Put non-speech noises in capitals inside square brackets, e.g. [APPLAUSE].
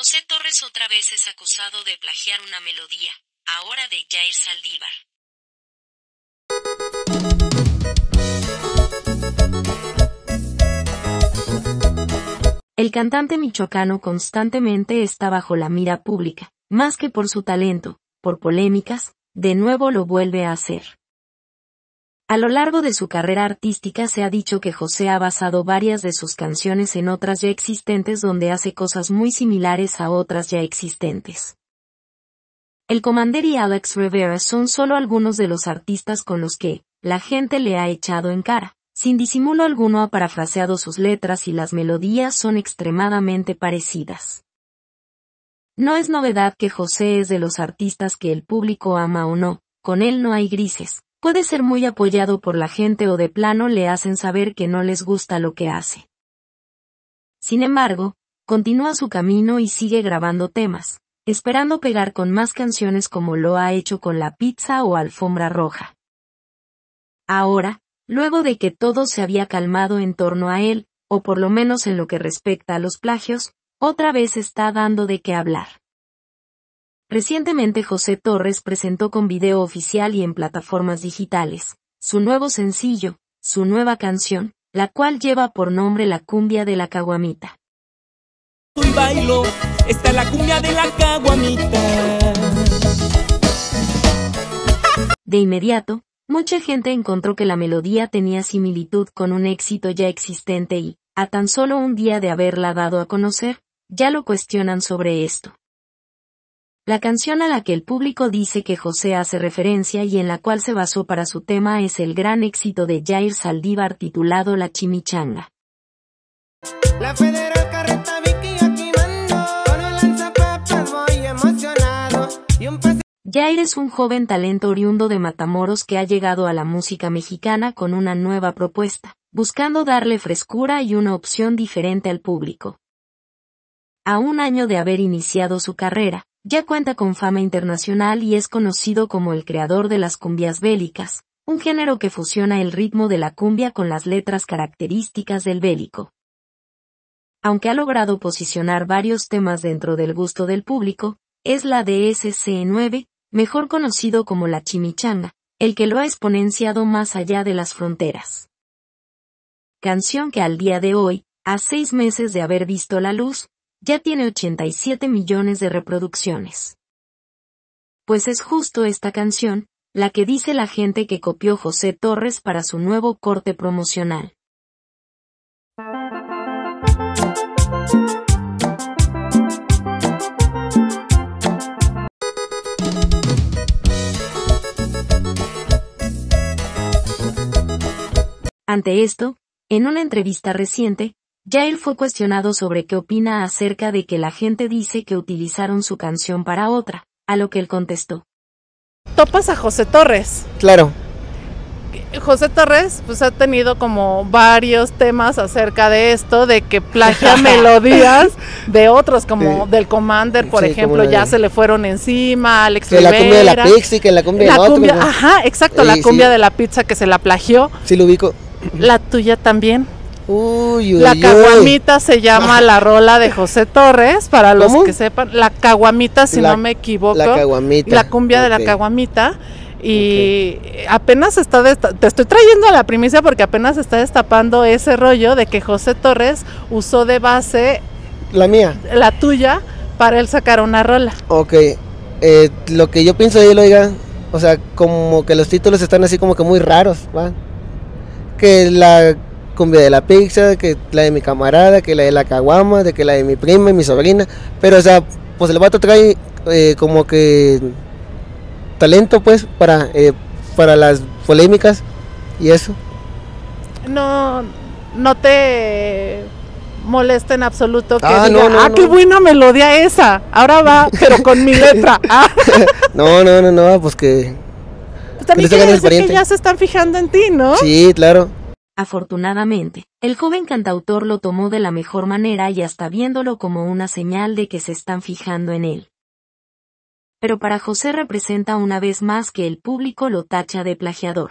José Torres otra vez es acusado de plagiar una melodía, ahora de Jair Saldívar. El cantante michoacano constantemente está bajo la mira pública, más que por su talento, por polémicas, de nuevo lo vuelve a hacer. A lo largo de su carrera artística se ha dicho que José ha basado varias de sus canciones en otras ya existentes donde hace cosas muy similares a otras ya existentes. El Commander y Alex Rivera son solo algunos de los artistas con los que, la gente le ha echado en cara. Sin disimulo alguno ha parafraseado sus letras y las melodías son extremadamente parecidas. No es novedad que José es de los artistas que el público ama o no, con él no hay grises, Puede ser muy apoyado por la gente o de plano le hacen saber que no les gusta lo que hace. Sin embargo, continúa su camino y sigue grabando temas, esperando pegar con más canciones como lo ha hecho con La Pizza o Alfombra Roja. Ahora, luego de que todo se había calmado en torno a él, o por lo menos en lo que respecta a los plagios, otra vez está dando de qué hablar. Recientemente José Torres presentó con video oficial y en plataformas digitales, su nuevo sencillo, su nueva canción, la cual lleva por nombre La cumbia de la caguamita. bailo, está la cumbia de la caguamita. De inmediato, mucha gente encontró que la melodía tenía similitud con un éxito ya existente y, a tan solo un día de haberla dado a conocer, ya lo cuestionan sobre esto. La canción a la que el público dice que José hace referencia y en la cual se basó para su tema es el gran éxito de Jair Saldívar titulado La Chimichanga. La Jair es un joven talento oriundo de Matamoros que ha llegado a la música mexicana con una nueva propuesta, buscando darle frescura y una opción diferente al público. A un año de haber iniciado su carrera, ya cuenta con fama internacional y es conocido como el creador de las cumbias bélicas, un género que fusiona el ritmo de la cumbia con las letras características del bélico. Aunque ha logrado posicionar varios temas dentro del gusto del público, es la DSC9, mejor conocido como la chimichanga, el que lo ha exponenciado más allá de las fronteras. Canción que al día de hoy, a seis meses de haber visto la luz, ya tiene 87 millones de reproducciones. Pues es justo esta canción, la que dice la gente que copió José Torres para su nuevo corte promocional. Ante esto, en una entrevista reciente, Jair fue cuestionado sobre qué opina acerca de que la gente dice que utilizaron su canción para otra, a lo que él contestó. Topas a José Torres. Claro. José Torres pues ha tenido como varios temas acerca de esto, de que plagia [LAUGHS] melodías de otros, como del Commander, por ejemplo, ya se le fueron encima, Alex que la cumbia de la pizza que la cumbia la cumbia, Ajá, exacto, la cumbia de la pizza que se la plagió. Sí, lo ubico. La tuya también. Uy, la caguamita se llama la rola de José Torres, para los que sepan. La caguamita, si no me equivoco. La caguamita. La cumbia de la caguamita. Y apenas está, te estoy trayendo a la primicia porque apenas está destapando ese rollo de que José Torres usó de base la mía, la tuya, para él sacar una rola. Ok, eh, lo que yo pienso de él, oiga, o sea, como que los títulos están así como que muy raros, ¿va? Que la cumbia de la pizza, que la de mi camarada, que la de la caguama, de que la de mi prima y mi sobrina. Pero, o sea, pues el vato trae eh, como que talento, pues, para, eh, para las polémicas y eso. No, no te molesta en absoluto que ah, diga, no, ah, qué buena melodía esa, ahora va, pero con mi letra. [LAUGHS] Ah. no, no, no, no, pues que... Pues también quiere decir que ya se están fijando en ti, ¿no? Sí, claro. Afortunadamente, el joven cantautor lo tomó de la mejor manera y hasta viéndolo como una señal de que se están fijando en él. Pero para José representa una vez más que el público lo tacha de plagiador.